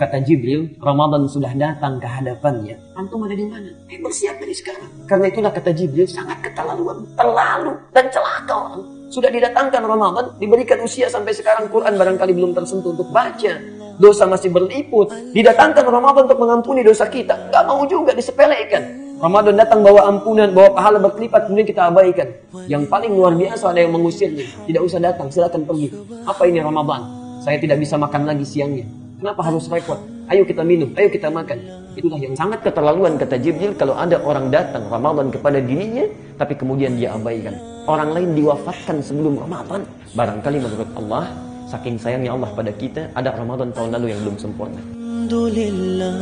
Kata Jibril, Ramadan sudah datang ke hadapannya. Antum ada di mana? Eh bersiap dari sekarang. Karena itulah kata Jibril sangat keterlaluan. Terlalu dan celaka orang. Sudah didatangkan Ramadan, diberikan usia sampai sekarang Quran barangkali belum tersentuh untuk baca. Dosa masih berliput. Didatangkan Ramadan untuk mengampuni dosa kita. Gak mau juga disepelekan. Ramadan datang bawa ampunan, bawa pahala berlipat, kemudian kita abaikan. Yang paling luar biasa ada yang mengusirnya. Tidak usah datang, silakan pergi. Apa ini Ramadan? Saya tidak bisa makan lagi siangnya. Kenapa harus repot? Ayo kita minum, ayo kita makan. Itulah yang sangat keterlaluan kata Jibril kalau ada orang datang Ramadan kepada dirinya, tapi kemudian dia abaikan. Orang lain diwafatkan sebelum Ramadan. Barangkali menurut Allah, saking sayangnya Allah pada kita, ada Ramadan tahun lalu yang belum sempurna. Alhamdulillah,